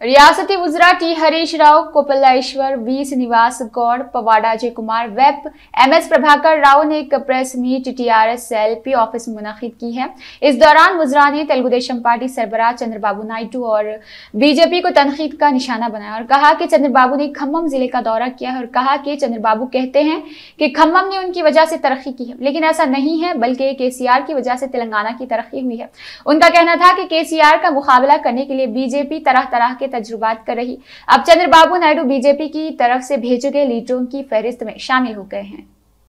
रियासती वजरा T Harish Rao कोपलेश्वर V Srinivas Goud, Puvvada Ajay Kumar वेब, एम एस प्रभाकर राव ने एक press meet TRS P office मुनद की है। इस दौरान वजरा ने तेलुगु देशम पार्टी सरबराह चंद्रबाबू नायडू और बीजेपी को तनखीद का निशाना बनाया और कहा कि चंद्रबाबू ने खम्भम ज़िले का दौरा किया और कहा कि चंद्रबाबू कहते हैं कि खम्भम ने उनकी वजह से तरक्की की है, लेकिन ऐसा नहीं है, बल्कि के सी आर की वजह से तेलंगाना की तरक्की हुई है। उनका कहना था कि के सी आर का मुकाबला करने के लिए बीजेपी तरह तरह के तजुर्बात कर रही। अब चंद्रबाबू नायडू बीजेपी की तरफ़ से भेजे गए लीडरों की फहरिस्त में शामिल हो गए हैं।